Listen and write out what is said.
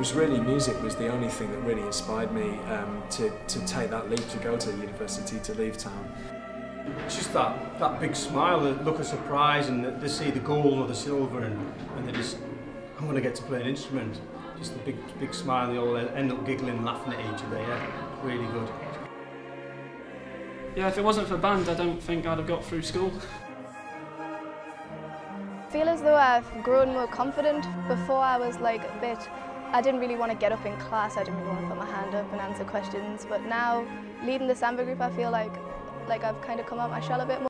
was really music was the only thing that really inspired me um, to, to take that leap to go to university, to leave town. It's just that, that big smile, the look of surprise and they see the gold or the silver and, and they just, I'm going to get to play an instrument. Just the big, big smile, they all end up giggling, laughing at each other, yeah, really good. Yeah, if it wasn't for band, I don't think I'd have got through school. I feel as though I've grown more confident. Before I was like a bit, I didn't really want to get up in class, I didn't really want to put my hand up and answer questions, but now leading the samba group I feel like like I've kind of come out my shell a bit more.